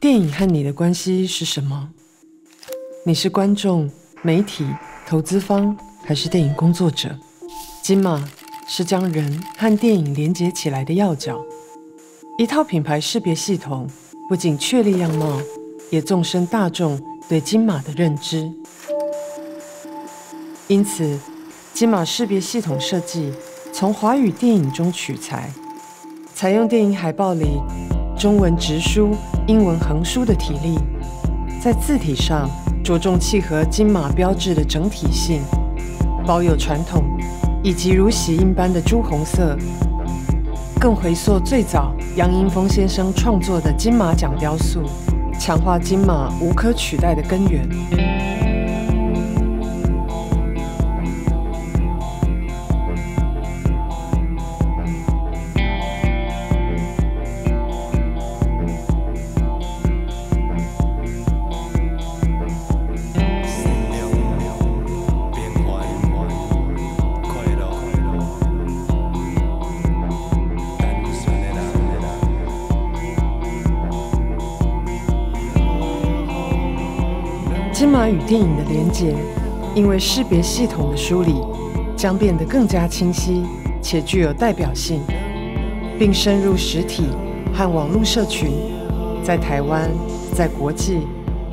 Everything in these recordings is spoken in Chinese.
电影和你的关系是什么？你是观众、媒体、投资方，还是电影工作者？金马是将人和电影连接起来的要角。一套品牌识别系统不仅确立样貌，也纵深大众对金马的认知。因此，金马识别系统设计从华语电影中取材，采用电影海报里中文直书、英文横书的体例，在字体上着重契合金马标志的整体性，保有传统以及如洗印般的朱红色。更回溯最早杨英风先生创作的金马奖雕塑，强化金马无可取代的根源。金马与电影的连结，因为识别系统的梳理，将变得更加清晰且具有代表性，并深入实体和网络社群，在台湾，在国际，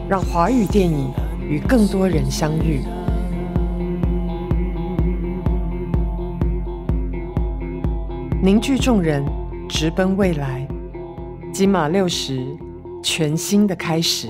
让华语电影与更多人相遇。凝聚众人，直奔未来。金马六十，全新的开始。